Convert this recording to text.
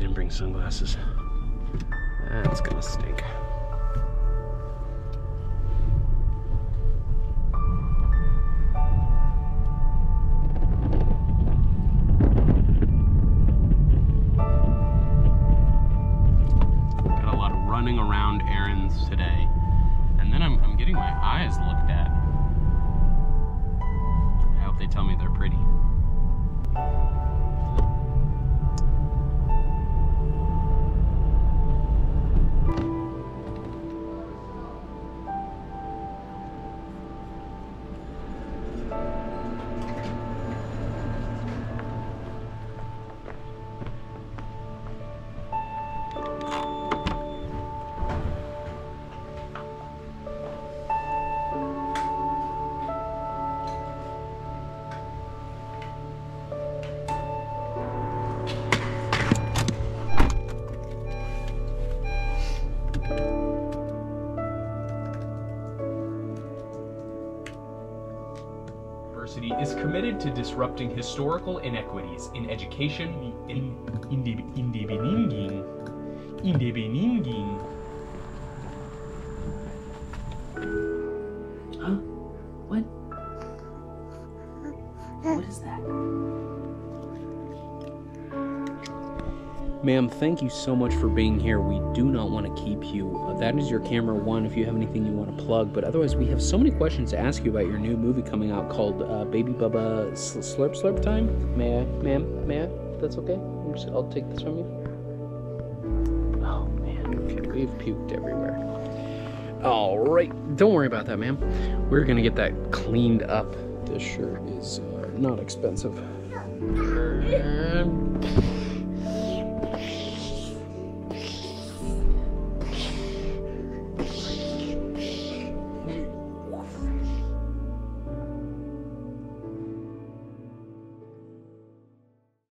didn't bring sunglasses. That's gonna stink. Got a lot of University is committed to disrupting historical inequities in education in Indi- Indibeninging. Indibeninging. Huh? What? What is that? Ma'am, thank you so much for being here. We do not want to keep you. Uh, that is your camera one if you have anything you want to plug. But otherwise, we have so many questions to ask you about your new movie coming out called uh, Baby Bubba Sl- Slurp Slurp Time. May I, ma'am? May I? That's okay? I'm just, I'll take this from you. Oh, man. Okay, we've puked everywhere. All right. Don't worry about that, ma'am. We're going to get that cleaned up. This shirt is uh, not expensive.